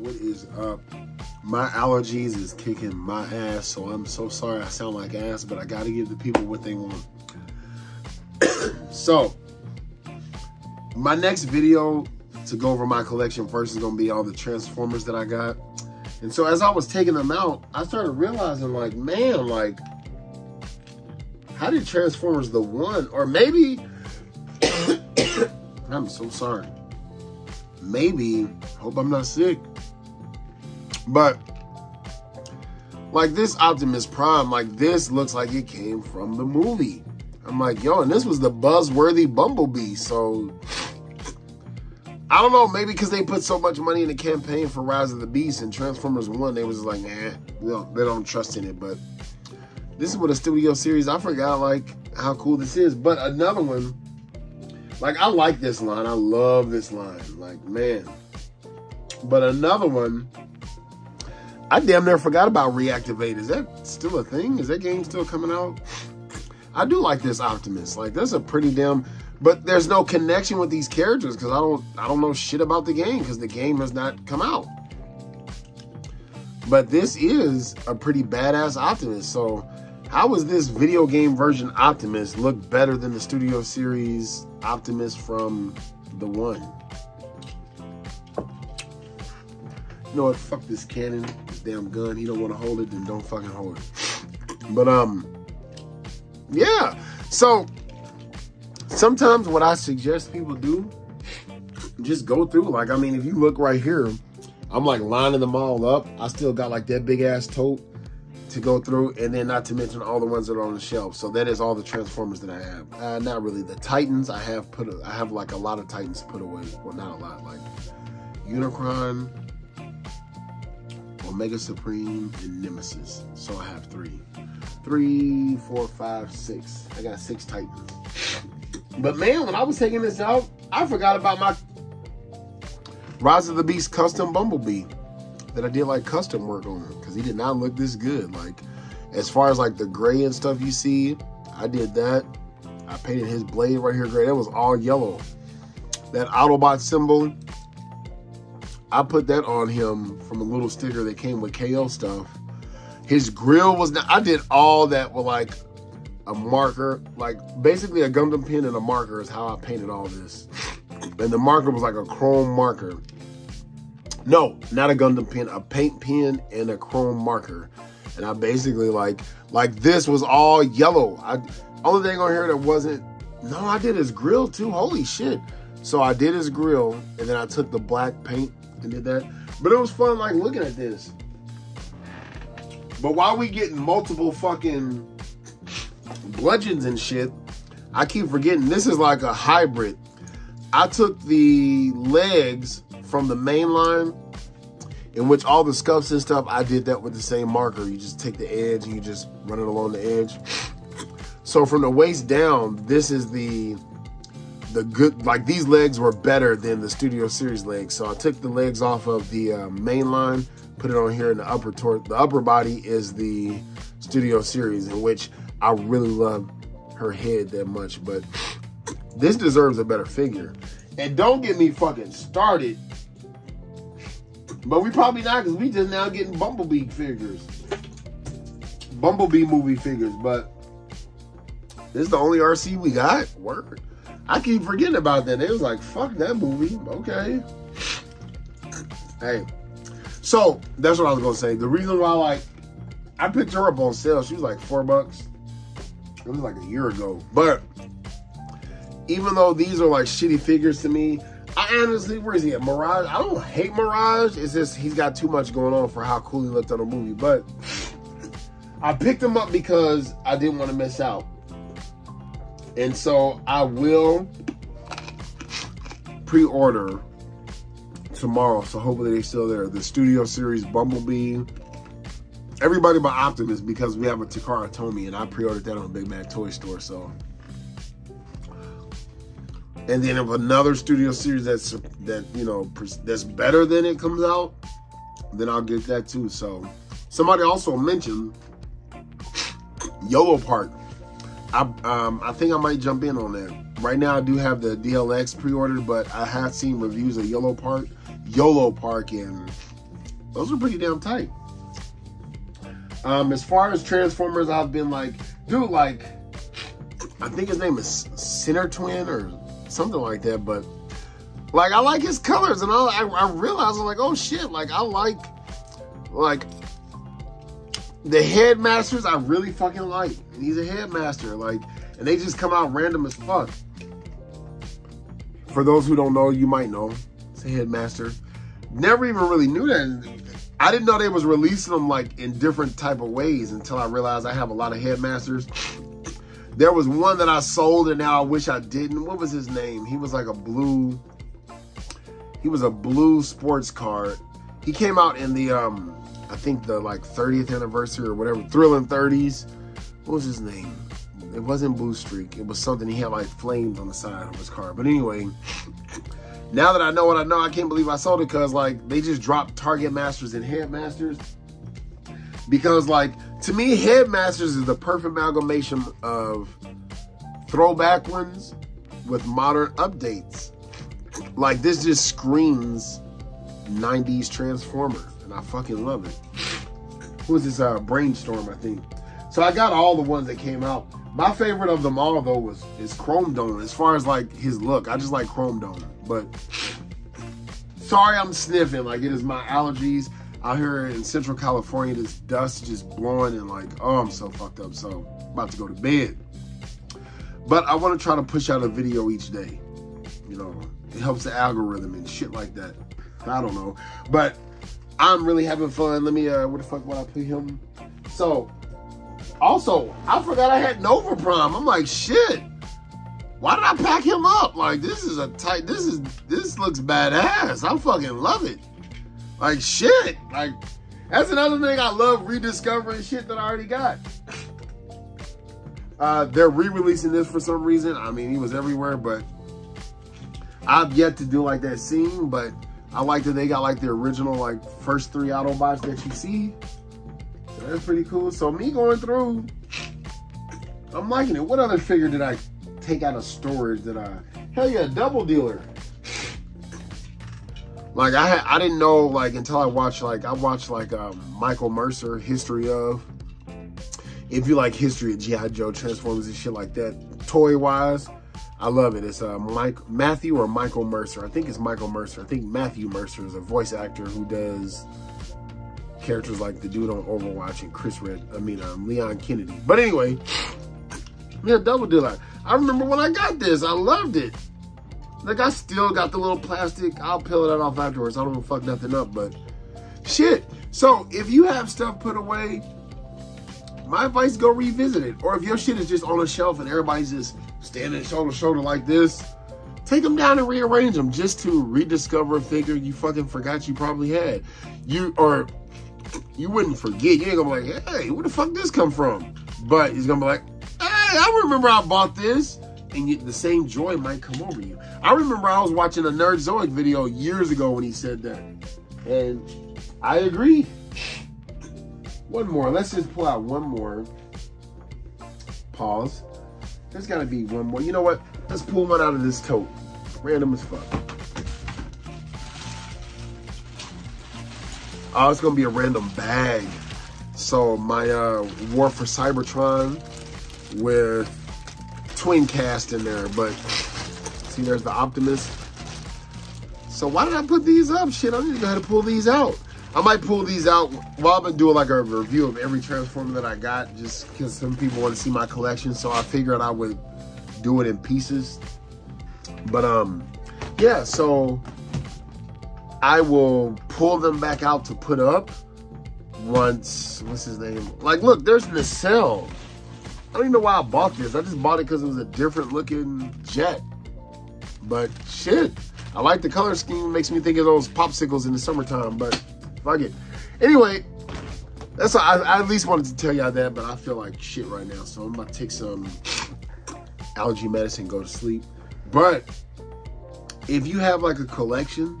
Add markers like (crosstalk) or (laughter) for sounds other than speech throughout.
what is up? My allergies is kicking my ass, so I'm so sorry I sound like ass, but I gotta give the people what they want. (coughs) so, my next video to go over my collection first is gonna be all the Transformers that I got. And so as I was taking them out, I started realizing like, man, like, how did Transformers the one, or maybe, (coughs) I'm so sorry. Maybe, hope I'm not sick. But like this Optimus Prime, like this looks like it came from the movie. I'm like, yo, and this was the buzzworthy Bumblebee. So I don't know, maybe because they put so much money in the campaign for Rise of the Beast and Transformers 1, they was like, nah, they don't, they don't trust in it. But this is what a studio series, I forgot like how cool this is. But another one, like I like this line. I love this line. Like, man. But another one, I damn near forgot about Reactivate. Is that still a thing? Is that game still coming out? I do like this Optimus. Like, that's a pretty damn but there's no connection with these characters because I don't I don't know shit about the game because the game has not come out. But this is a pretty badass Optimus. So how is this video game version Optimus look better than the Studio Series Optimus from the one? You know what? Fuck this cannon, this damn gun. He don't want to hold it, then don't fucking hold it. But um, yeah. So sometimes what I suggest people do, just go through. Like, I mean, if you look right here, I'm like lining them all up. I still got like that big ass tote to go through, and then not to mention all the ones that are on the shelf. So that is all the Transformers that I have. Uh, not really the Titans. I have put. I have like a lot of Titans put away. Well, not a lot. Like Unicron, Omega Supreme, and Nemesis. So I have three, three, four, five, six. I got six Titans. But man, when I was taking this out, I forgot about my Rise of the Beast custom Bumblebee that I did like custom work on because he did not look this good. Like as far as like the gray and stuff you see, I did that. I painted his blade right here gray. That was all yellow. That Autobot symbol, I put that on him from a little sticker that came with KO stuff. His grill was not, I did all that with like a marker, like basically a Gundam pin and a marker is how I painted all this. (laughs) And the marker was like a chrome marker. No, not a Gundam pin, a paint pen and a chrome marker. And I basically like, like this was all yellow. I only thing on here that wasn't, no, I did his grill too. Holy shit. So I did his grill and then I took the black paint and did that. But it was fun like looking at this. But while we getting multiple fucking bludgeons and shit, I keep forgetting this is like a hybrid. I took the legs from the main line, in which all the scuffs and stuff, I did that with the same marker. You just take the edge and you just run it along the edge. So from the waist down, this is the the good, like these legs were better than the Studio Series legs. So I took the legs off of the uh, main line, put it on here in the upper tor the upper body is the Studio Series, in which I really love her head that much, but this deserves a better figure. And don't get me fucking started. But we probably not because we just now getting Bumblebee figures. Bumblebee movie figures, but this is the only RC we got. Word. I keep forgetting about that. It was like, fuck that movie. Okay. Hey. So that's what I was gonna say. The reason why like I picked her up on sale, she was like four bucks. It was like a year ago. But even though these are like shitty figures to me, I honestly, where is he at? Mirage? I don't hate Mirage. It's just he's got too much going on for how cool he looked on the movie. But I picked him up because I didn't want to miss out. And so I will pre-order tomorrow. So hopefully they're still there. The Studio Series Bumblebee everybody but Optimus because we have a Takara Tomy and I pre-ordered that on Big Bad Toy Store. So, and then if another Studio Series that's that you know that's better than it comes out, then I'll get that too. So, somebody also mentioned YOLO Park. I um I think I might jump in on that. Right now I do have the DLX pre-ordered, but I have seen reviews of YOLO Park, YOLO Park, and those are pretty damn tight. Um, as far as Transformers, I've been like, dude, like, I think his name is Center Twin or something like that, but like I like his colors, and I, I, I realized I'm like, oh shit, like I like like the headmasters. I really fucking like. And he's a headmaster, like, and they just come out random as fuck. For those who don't know, you might know it's a headmaster. Never even really knew that. I didn't know they was releasing them like in different type of ways until I realized I have a lot of headmasters. There was one that I sold and now I wish I didn't. What was his name? He was like a blue he was a blue sports card. He came out in the um I think the like 30th anniversary or whatever, Thrilling 30s. What was his name? It wasn't Blue Streak. It was something he had like flames on the side of his car. But anyway, (laughs) now that I know what I know, I can't believe I sold it because like they just dropped Target Masters and Headmasters. Because like to me, Headmasters is the perfect amalgamation of throwback ones with modern updates. Like this just screams 90s Transformer, and I fucking love it. Who was this? Uh, Brainstorm, I think. So I got all the ones that came out. My favorite of them all though was is Chrome Dome. As far as like his look, I just like Chrome Dome. But sorry, I'm sniffing. Like it is my allergies out here in Central California. This dust just blowing and like, oh, I'm so fucked up. So I'm about to go to bed. But I want to try to push out a video each day. You know, it helps the algorithm and shit like that. I don't know. But I'm really having fun. Let me, uh, where the fuck would I put him? So, also, I forgot I had Nova Prime. I'm like, shit. Why did I pack him up? Like, this is a tight, this is, this looks badass. I fucking love it. Like, shit. Like, that's another thing I love rediscovering shit that I already got. Uh, they're re-releasing this for some reason. I mean, he was everywhere, but I've yet to do like that scene, but I like that they got like the original like first three Autobots that you see. So that's pretty cool. So me going through, I'm liking it. What other figure did I take out of storage that I, hell yeah, double dealer. Like I I didn't know like until I watched like I watched like um, Michael Mercer history of. If you like history of GI Joe Transformers and shit like that, toy wise, I love it. It's uh, Mike Matthew or Michael Mercer. I think it's Michael Mercer. I think Matthew Mercer is a voice actor who does characters like the dude on Overwatch and Chris Red. I mean, um, Leon Kennedy. But anyway, yeah, Double Dealer. I remember when I got this. I loved it. Like I still got the little plastic. I'll peel that off afterwards. I don't fuck nothing up, but shit. So if you have stuff put away, my advice go revisit it. Or if your shit is just on a shelf and everybody's just standing shoulder to shoulder like this, take them down and rearrange them just to rediscover a figure you fucking forgot you probably had. You or you wouldn't forget. You ain't gonna be like, hey, where the fuck this come from? But he's gonna be like, hey, I remember I bought this. And you, the same joy might come over you. I remember I was watching a Nerdzoic video years ago when he said that. And I agree. One more. Let's just pull out one more. Pause. There's got to be one more. You know what? Let's pull one out of this tote. Random as fuck. Oh, it's going to be a random bag. So my uh, War for Cybertron with Twin Cast in there. But see, there's the Optimus. So why did I put these up? Shit, I need to go ahead and pull these out. I might pull these out while I've been doing like a review of every Transformer that I got, just because some people want to see my collection. So I figured I would do it in pieces. But um, yeah, so I will pull them back out to put up once, what's his name? Like, look, there's Nacelle. I don't even know why I bought this. I just bought it because it was a different looking jet. But shit, I like the color scheme. Makes me think of those popsicles in the summertime, but Fuck it. Anyway, that's I, I at least wanted to tell y'all that, but I feel like shit right now, so I'm about to take some allergy medicine, go to sleep. But if you have like a collection,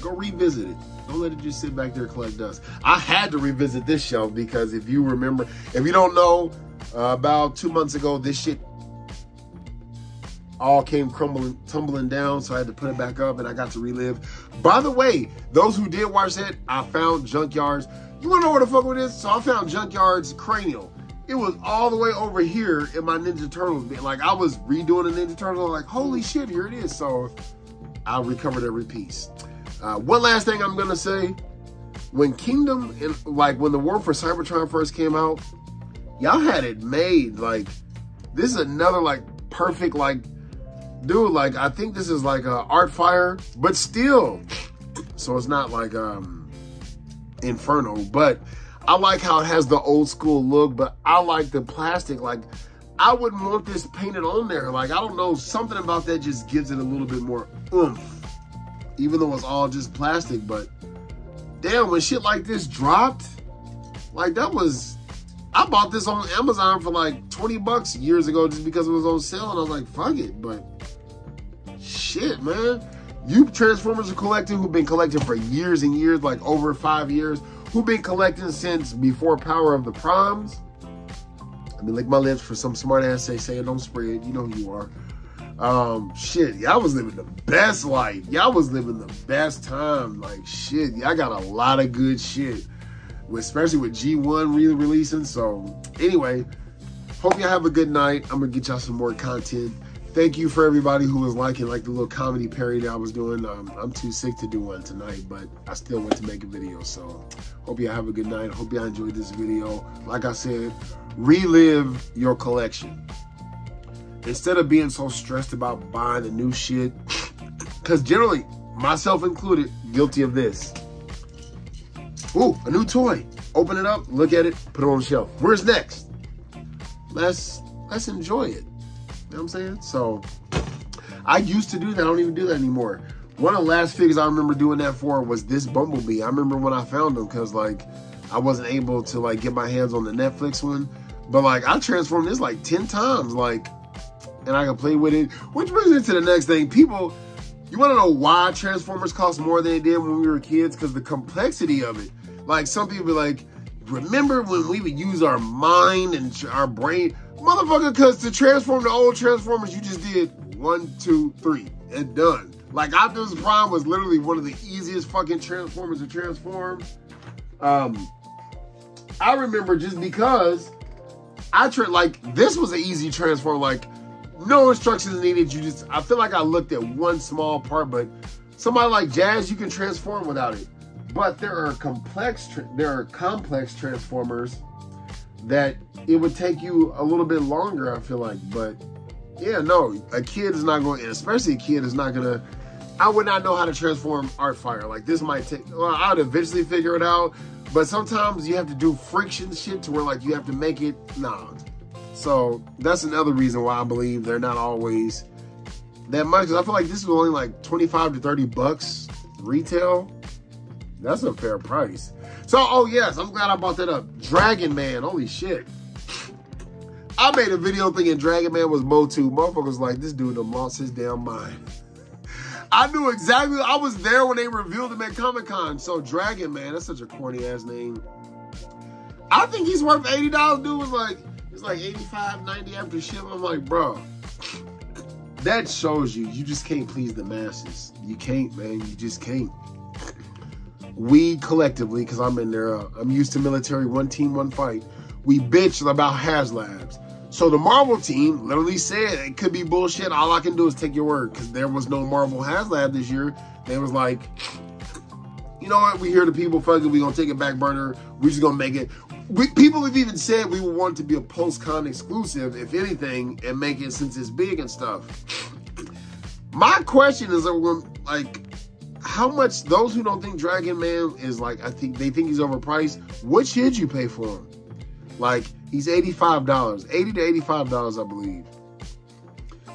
go revisit it. Don't let it just sit back there collect dust. I had to revisit this shelf because if you remember, if you don't know, uh, about two months ago, this shit all came crumbling, tumbling down. So I had to put it back up and I got to relive By the way, those who did watch that, I found Junkyard's. You wanna know where the fuck it is? So I found Junkyard's cranial. It was all the way over here in my Ninja Turtles. Like I was redoing the Ninja Turtles. Like holy shit, here it is. So I recovered every piece. Uh, one last thing I'm gonna say: when Kingdom and like when the War for Cybertron first came out, y'all had it made. Like this is another like perfect like dude. Like I think this is like a Artfire, but still, so it's not like um Inferno, but I like how it has the old school look, but I like the plastic. Like, I wouldn't want this painted on there. Like, I don't know, something about that just gives it a little bit more oomph. Even though it's all just plastic, but damn, when shit like this dropped, like that was, I bought this on Amazon for like 20 bucks years ago just because it was on sale and I was like, fuck it, but shit, man. You Transformers are collecting who've been collecting for years and years, like over five years, who've been collecting since before Power of the Primes. I mean, lick my lips for some smart ass say, say it, don't spread. You know who you are. Um, shit, y'all was living the best life. Y'all was living the best time. Like, shit, y'all got a lot of good shit, especially with G1 really releasing. So, anyway, hope y'all have a good night. I'm going to get y'all some more content thank you for everybody who was liking like the little comedy parody I was doing. Um, I'm too sick to do one tonight, but I still went to make a video. So hope y'all have a good night. Hope y'all enjoyed this video. Like I said, relive your collection. Instead of being so stressed about buying the new shit, (laughs) because generally, myself included, guilty of this. Ooh, a new toy. Open it up, look at it, put it on the shelf. Where's next? Let's let's enjoy it. You know what I'm saying? So I used to do that. I don't even do that anymore. One of the last figures I remember doing that for was this Bumblebee. I remember when I found him because like I wasn't able to like get my hands on the Netflix one. But like I transformed this like 10 times, like, and I can play with it. Which brings me to the next thing. People, you want to know why Transformers cost more than they did when we were kids? Because the complexity of it. Like some people be like, remember when we would use our mind and our brain? Motherfucker, because to transform the old Transformers, you just did one, two, three, and done. Like Optimus Prime was literally one of the easiest fucking Transformers to transform. Um, I remember just because I tried, like, this was an easy transform, like, no instructions needed. You just, I feel like I looked at one small part, but somebody like Jazz, you can transform without it. But there are complex, there are complex transformers that it would take you a little bit longer, I feel like. But yeah, no, a kid is not going, especially a kid is not gonna. I would not know how to transform Artfire. Like this might take. Well, I would eventually figure it out. But sometimes you have to do friction shit to where like you have to make it. Nah. So that's another reason why I believe they're not always that much. I feel like this is only like 25 to 30 bucks retail. That's a fair price. So, oh yes, I'm glad I brought that up. Dragon Man, holy shit. I made a video thinking Dragon Man was Motu. Motherfuckers like, this dude done lost his damn mind. I knew exactly, I was there when they revealed him at Comic-Con. So Dragon Man, that's such a corny ass name. I think he's worth $80. Dude was like, it's like 85, 90 after ship. I'm like, bro, that shows you, you just can't please the masses. You can't, man, you just can't we collectively, because I'm in there, uh, I'm used to military, one team, one fight, we bitch about HasLabs. So the Marvel team literally said it could be bullshit. All I can do is take your word because there was no Marvel HasLab this year. They was like, you know what? We hear the people fucking. We gonna take it back burner. We just gonna make it. We, people have even said we would want to be a post-con exclusive, if anything, and make it since it's big and stuff. My question is, like, how much those who don't think Dragon Man is like I think they think he's overpriced. What should you pay for him? Like he's eighty-five dollars, eighty to eighty-five dollars, I believe.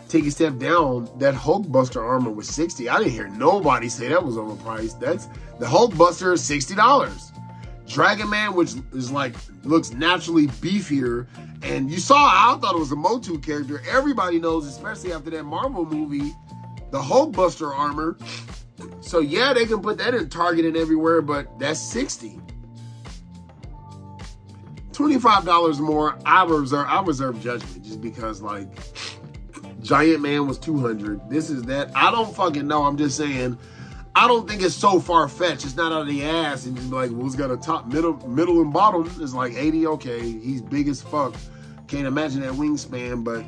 Take a step down, that Hulkbuster armor was sixty. I didn't hear nobody say that was overpriced. That's the Hulkbuster is sixty dollars. Dragon Man, which is like looks naturally beefier, and you saw I thought it was a Motu character. Everybody knows, especially after that Marvel movie, the Hulkbuster armor so yeah, they can put that in Target everywhere, but that's 60 $25 more. I reserve I reserve judgment just because like Giant Man was 200. This is that. I don't fucking know. I'm just saying I don't think it's so far fetched. It's not out of the ass and just like, has got a top, middle, middle, and bottom. It's like 80. Okay, he's big as fuck. Can't imagine that wingspan, but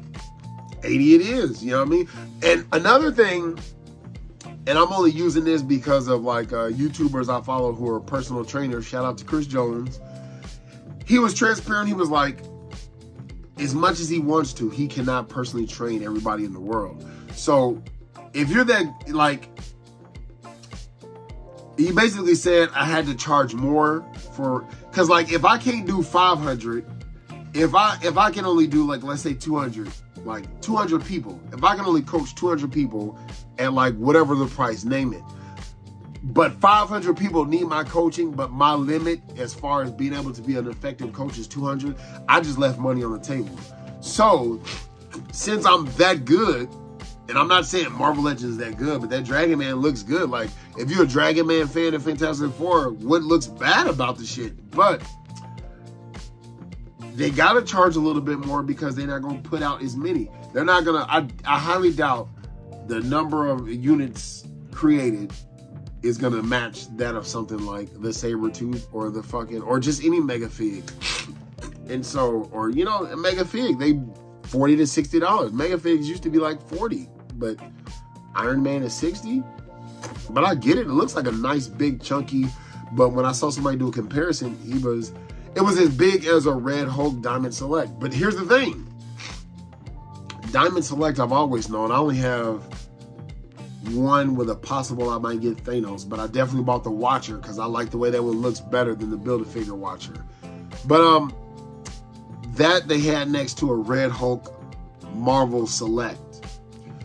80 it is. You know what I mean? And another thing, and I'm only using this because of like uh, YouTubers I follow who are personal trainers. Shout out to Chris Jones. He was transparent. He was like, as much as he wants to, he cannot personally train everybody in the world. So if you're that like he basically said I had to charge more for because like if I can't do 500, if I if I can only do like let's say 200, like 200 people, if I can only coach 200 people at like whatever the price, name it. But 500 people need my coaching, but my limit as far as being able to be an effective coach is 200. I just left money on the table. So since I'm that good, and I'm not saying Marvel Legends is that good, but that Dragon Man looks good. Like, if you're a Dragon Man fan of Fantastic Four, what looks bad about the shit? But they gotta charge a little bit more because they're not gonna put out as many. They're not gonna. I, I highly doubt the number of units created is gonna match that of something like the Sabretooth or the fucking or just any Mega Fig. And so, or you know, a Mega Fig, they 40 to 60 dollars. Mega Figs used to be like 40 but Iron Man is 60. But I get it. It looks like a nice, big, chunky. But when I saw somebody do a comparison, he was, it was as big as a Red Hulk Diamond Select. But here's the thing. Diamond Select, I've always known. I only have one with a possible I might get Thanos, but I definitely bought the Watcher because I like the way that one looks better than the Build-A-Figure Watcher. But um, that they had next to a Red Hulk Marvel Select.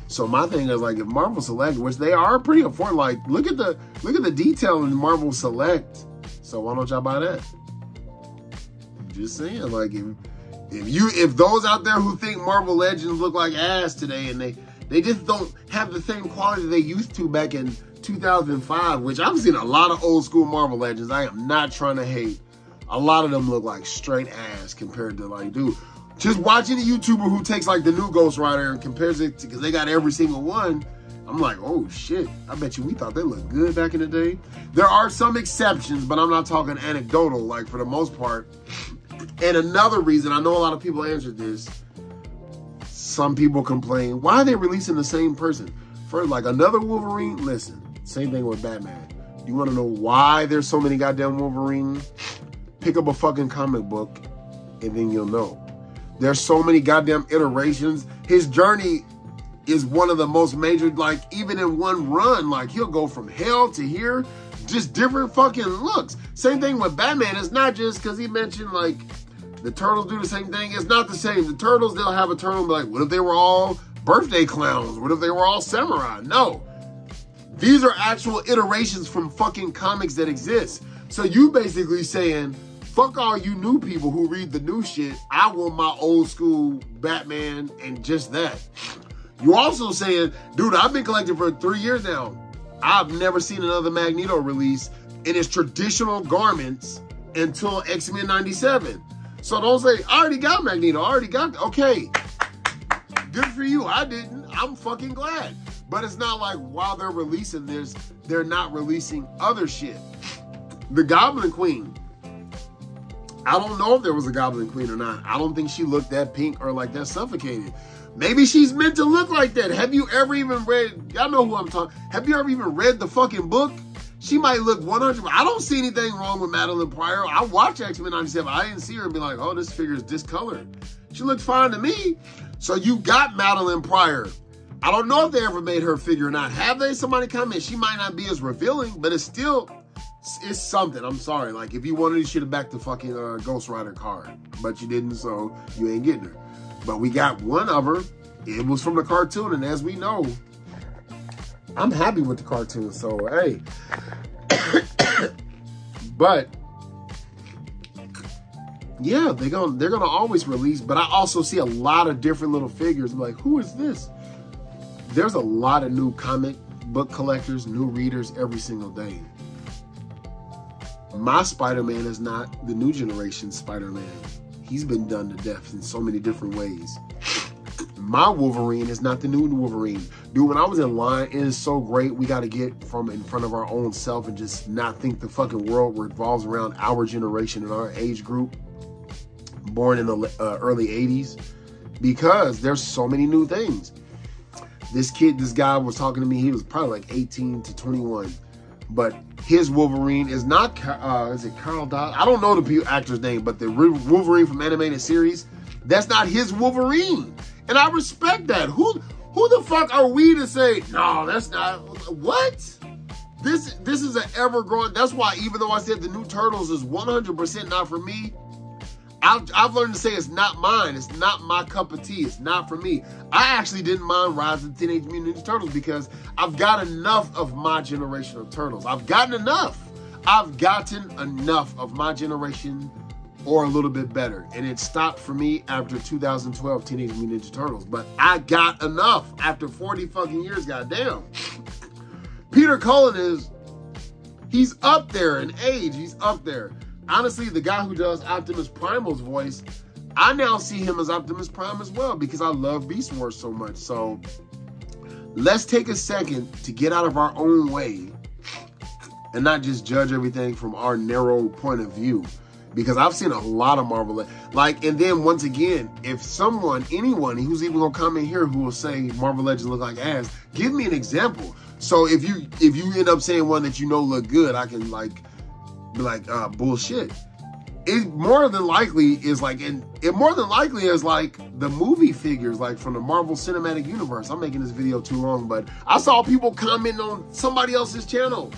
So my thing is like if Marvel Select, which they are pretty affordable, like look at the look at the detail in Marvel Select. So why don't y'all buy that? Just saying, like if if you if those out there who think Marvel Legends look like ass today and they they just don't have the same quality they used to back in 2005, which I've seen a lot of old school Marvel Legends. I am not trying to hate. A lot of them look like straight ass compared to like, dude, just watching a YouTuber who takes like the new Ghost Rider and compares it because they got every single one. I'm like, oh shit, I bet you we thought they looked good back in the day. There are some exceptions, but I'm not talking anecdotal, like for the most part. And another reason, I know a lot of people answered this. Some people complain, why are they releasing the same person? For like another Wolverine, listen, same thing with Batman. You wanna know why there's so many goddamn Wolverine? Pick up a fucking comic book and then you'll know. There's so many goddamn iterations. His journey is one of the most major, like even in one run, like he'll go from hell to here, just different fucking looks. Same thing with Batman. It's not just because he mentioned like the turtles do the same thing. It's not the same. The turtles, they'll have a turtle like, what if they were all birthday clowns? What if they were all samurai? No. These are actual iterations from fucking comics that exist. So you basically saying, Fuck all you new people who read the new shit. I want my old school Batman and just that. You also saying, dude, I've been collecting for three years now. I've never seen another Magneto release in his traditional garments until X-Men 97. So don't say, I already got Magneto. I already got, okay. Good for you. I didn't. I'm fucking glad. But it's not like while they're releasing this, they're not releasing other shit. The Goblin Queen. I don't know if there was a Goblin Queen or not. I don't think she looked that pink or like that suffocated. Maybe she's meant to look like that. Have you ever even read, y'all know who I'm talking, have you ever even read the fucking book? She might look 100, I don't see anything wrong with Madelyne Pryor. I watched X-Men 97, I didn't see her and be like, oh, this figure is discolored. She looked fine to me. So you got Madelyne Pryor. I don't know if they ever made her figure or not. Have they? Somebody comment. She might not be as revealing, but it's still it's something. I'm sorry. Like if you wanted, should have backed the fucking uh, Ghost Rider card, but you didn't, so you ain't getting her. But we got one of her. It was from the cartoon, and as we know, I'm happy with the cartoon. So hey, (coughs) but yeah, they're gonna they're gonna always release. But I also see a lot of different little figures. I'm like, who is this? There's a lot of new comic book collectors, new readers every single day my Spider-Man is not the new generation Spider-Man. He's been done to death in so many different ways. my Wolverine is not the new Wolverine. Dude, when I was in line, it is so great. We got to get from in front of our own self and just not think the fucking world revolves around our generation and our age group, born in the uh, early 80s, because there's so many new things. This kid, this guy was talking to me, he was probably like 18 to 21. But his Wolverine is not, uh, is it Cal Dodd? I don't know the actor's name, but the Wolverine from animated series, that's not his Wolverine. And I respect that. Who who the fuck are we to say, no, that's not what? This this is an ever growing. That's why even though I said the new Turtles is 100% not for me, I've, I've learned to say it's not mine. It's not my cup of tea. It's not for me. I actually didn't mind Rise of the Teenage Mutant Ninja Turtles because I've got enough of my generation of turtles. I've gotten enough. I've gotten enough of my generation or a little bit better. And it stopped for me after 2012 Teenage Mutant Ninja Turtles. But I got enough after 40 fucking years, goddamn. Peter Cullen is, he's up there in age. He's up there. Honestly, the guy who does Optimus Primal's voice, I now see him as Optimus Prime as well because I love Beast Wars so much. So let's take a second to get out of our own way and not just judge everything from our narrow point of view because I've seen a lot of Marvel. Like, and then once again, if someone, anyone who's even gonna come in here who will say Marvel Legends look like ass, give me an example. So if you if you end up saying one that you know look good, I can like like uh, bullshit. It more than likely is like, and it more than likely is like the movie figures, like from the Marvel Cinematic Universe. I'm making this video too long, but I saw people comment on somebody else's channel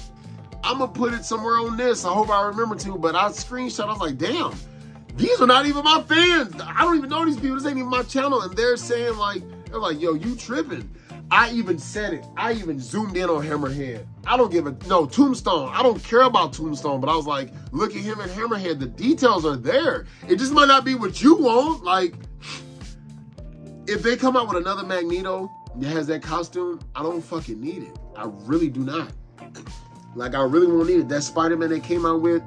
I'm gonna put it somewhere on this. I hope I remember to, but I screenshot. I was like, damn, these are not even my fans. I don't even know these people. This ain't even my channel. And they're saying like, they're like, yo, you tripping. I even said it. I even zoomed in on Hammerhead. I don't give a, no, Tombstone. I don't care about Tombstone, but I was like, look at him and Hammerhead. The details are there. It just might not be what you want. Like, if they come out with another Magneto that has that costume, I don't fucking need it. I really do not. Like I really won't need it. That Spider-Man they came out with,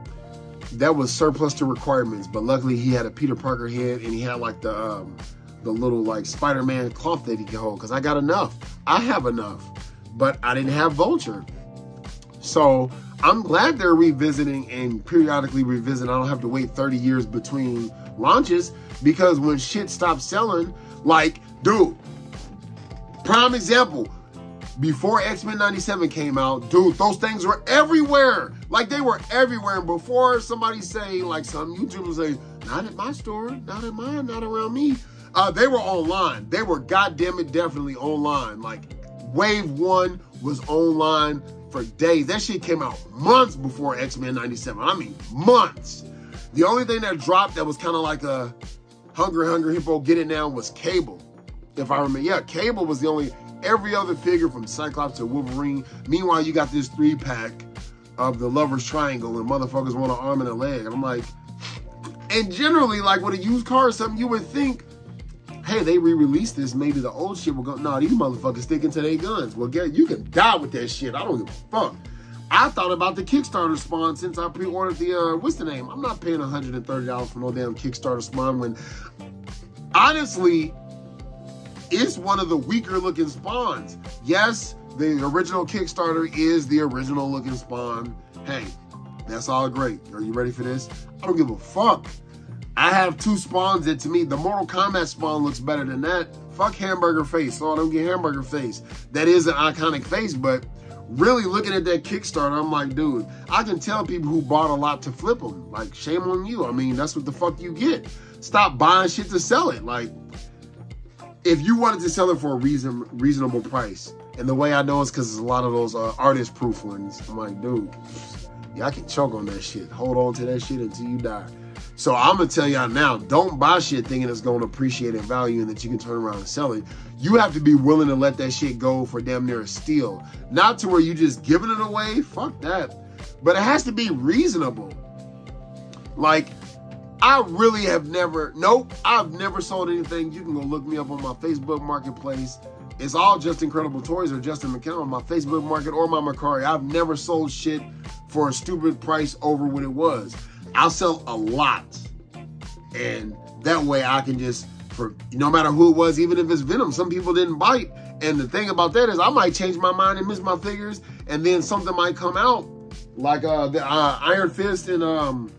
that was surplus to requirements. But luckily he had a Peter Parker head and he had like the um, the little like Spider-Man cloth that he could hold. Cause I got enough. I have enough. But I didn't have Vulture. So I'm glad they're revisiting and periodically revisiting. I don't have to wait 30 years between launches because when shit stops selling, like, dude, prime example, before X-Men 97 came out, dude, those things were everywhere. Like they were everywhere. And before somebody say, like some YouTubers say, not at my store, not at mine, not around me. Uh, they were online. They were goddamn it definitely online. Like Wave 1 was online for days. That shit came out months before X-Men 97. I mean, months. The only thing that dropped that was kind of like a Hungry Hungry Hippo Get It Now was Cable. If I remember, yeah, Cable was the only every other figure from Cyclops to Wolverine. Meanwhile, you got this three pack of the Lover's Triangle and motherfuckers want an arm and a leg. And I'm like, and generally, like with a used car or something, you would think, hey, they re-released this, maybe the old shit will go. No, these motherfuckers sticking to their guns. Well, get you can die with that shit. I don't give a fuck. I thought about the Kickstarter spawn since I pre-ordered the uh, what's the name? I'm not paying $130 for no damn Kickstarter spawn when honestly it's one of the weaker looking spawns. Yes, the original Kickstarter is the original looking spawn. Hey, that's all great. Are you ready for this? I don't give a fuck. I have two spawns that to me, the Mortal Kombat spawn looks better than that. Fuck hamburger face. So I don't get hamburger face. That is an iconic face, but really looking at that Kickstarter, I'm like, dude, I can tell people who bought a lot to flip them. Like, shame on you. I mean, that's what the fuck you get. Stop buying shit to sell it. Like, if you wanted to sell it for a reason reasonable price, and the way I know is because there's a lot of those uh, artist proof ones. I'm like, dude, I can choke on that shit. Hold on to that shit until you die. So I'm gonna tell y'all now, don't buy shit thinking it's gonna appreciate in value and that you can turn around and sell it. You have to be willing to let that shit go for damn near a steal. Not to where you just giving it away. Fuck that. But it has to be reasonable. Like, I really have never, nope, I've never sold anything. You can go look me up on my Facebook marketplace. It's all Justincredible Toys or Justin McCown on my Facebook market or my Mercari. I've never sold shit for a stupid price over what it was. I'll sell a lot. And that way I can just for no matter who it was, even if it's Venom, some people didn't bite. And the thing about that is I might change my mind and miss my figures, and then something might come out like uh, the uh, Iron Fist and um,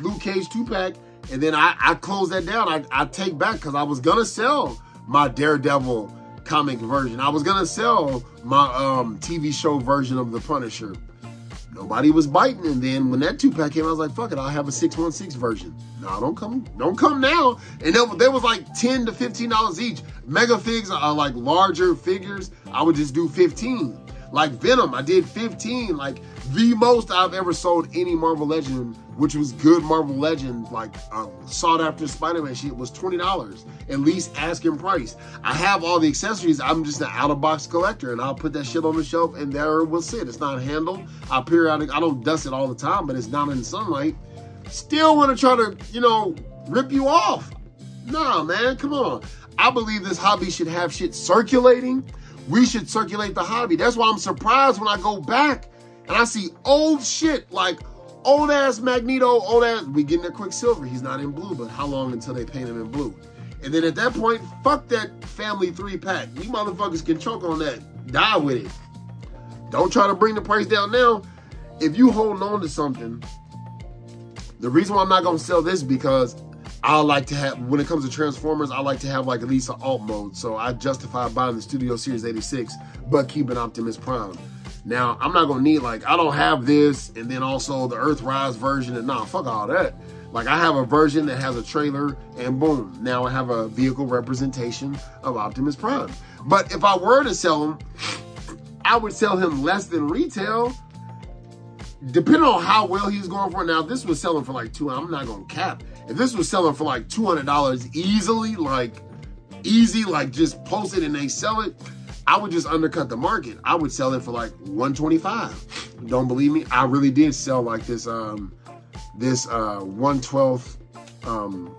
Luke Cage two pack, and then I, I close that down. I, I take back because I was gonna sell my Daredevil comic version. I was gonna sell my um, TV show version of the Punisher. Nobody was biting, and then when that two pack came, I was like, "Fuck it, I'll have a six one six version." No, don't come, don't come now. And there, there was like ten to fifteen dollars each. Mega figs are like larger figures. I would just do fifteen. Like Venom, I did 15. Like the most I've ever sold any Marvel Legend, which was good Marvel Legend, like uh, sought after Spider-Man shit, was $20. At least asking price. I have all the accessories. I'm just an out-of-box collector, and I'll put that shit on the shelf, and there it will sit. It's not handled. I periodic, I don't dust it all the time, but it's not in sunlight. Still want to try to, you know, rip you off. Nah, man, come on. I believe this hobby should have shit circulating we should circulate the hobby. That's why I'm surprised when I go back and I see old shit like old ass Magneto, old ass. We getting a Quicksilver. He's not in blue, but how long until they paint him in blue? And then at that point, fuck that family three pack. You motherfuckers can choke on that. Die with it. Don't try to bring the price down now. If you hold on to something, the reason why I'm not gonna sell this because I like to have, when it comes to Transformers, I like to have like at least an alt mode. So I justify buying the Studio Series 86, but keeping Optimus Prime. Now, I'm not gonna need like, I don't have this and then also the Earthrise version and nah, fuck all that. Like I have a version that has a trailer and boom, now I have a vehicle representation of Optimus Prime. But if I were to sell him, I would sell him less than retail depending on how well he's going for. Now, this was selling for like two, I'm not gonna cap. If this was selling for like $200 easily, like easy, like just post it and they sell it, I would just undercut the market. I would sell it for like 125. Don't believe me? I really did sell like this um this uh 112th um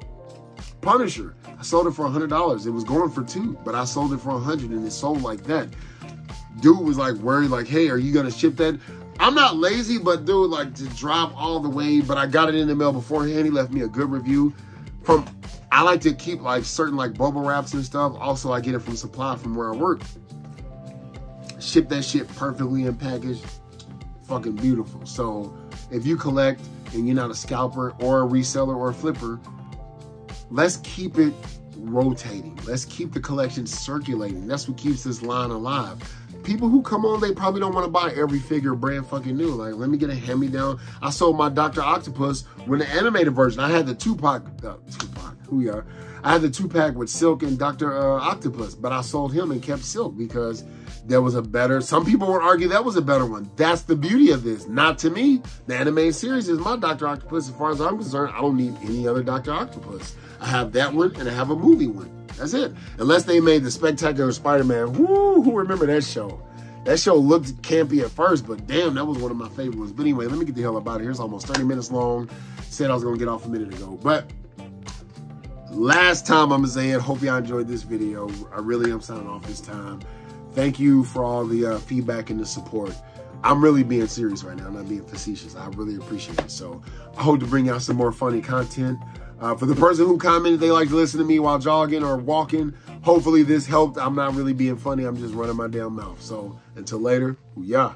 Punisher. I sold it for $100. It was going for two, but I sold it for 100 and it sold like that. Dude was like worried like, "Hey, are you going to ship that?" I'm not lazy, but dude, like to drop all the way, but I got it in the mail beforehand. He left me a good review. From I like to keep like certain like bubble wraps and stuff. Also, I get it from supply from where I work. Ship that shit perfectly in package. Fucking beautiful. So if you collect and you're not a scalper or a reseller or a flipper, let's keep it rotating. Let's keep the collection circulating. That's what keeps this line alive people who come on, they probably don't want to buy every figure brand fucking new. Like, let me get a hand-me-down. I sold my Dr. Octopus when the animated version. I had the two-pack, uh, who are. I had the two-pack with Silk and Dr. Uh, Octopus, but I sold him and kept Silk because there was a better, some people would argue that was a better one. That's the beauty of this. Not to me. The anime series is my Dr. Octopus. As far as I'm concerned, I don't need any other Dr. Octopus. I have that one and I have a movie one. That's it. Unless they made the Spectacular Spider-Man. Woo, who remember that show? That show looked campy at first, but damn, that was one of my favorites. But anyway, let me get the hell up out of here. It's almost 30 minutes long. Said I was gonna get off a minute ago. But last time I'm gonna say it. Hope y'all enjoyed this video. I really am signing off this time. Thank you for all the uh, feedback and the support. I'm really being serious right now, I'm not being facetious. I really appreciate it. So I hope to bring out some more funny content. Uh, for the person who commented they like to listen to me while jogging or walking, hopefully this helped. I'm not really being funny. I'm just running my damn mouth. So until later, yeah.